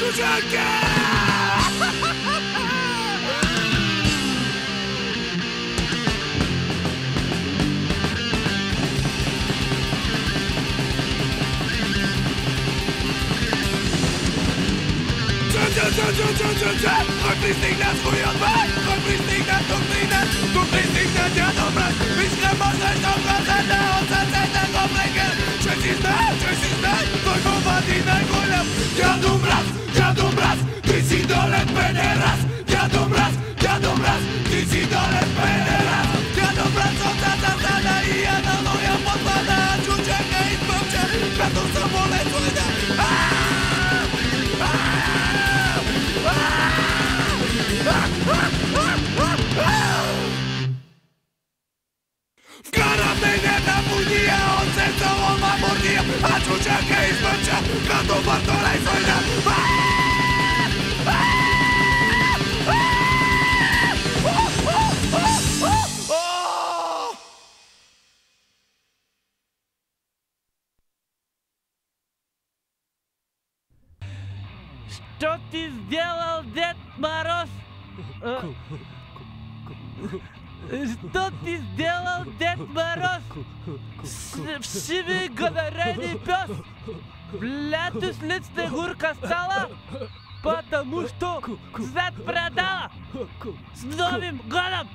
cudzenkę! Odprystyk na swój odwag Odprystyk na doktrinę Odprystyk na wiadomość Myślę może to procenta Ocecę tego plekę Trzeci znak, trzeci znak To chowa i na górę Jadł Карабный ветер пуния, он сердце, он мамурния От жучака и смыча, коту во сольда Что ты сделал, Дед Мороз? Что ты сделал, Дед Мороз? Вшивый говорящий пес. Ляту слицная гурка стала, потому что зад продала. С Новым годом!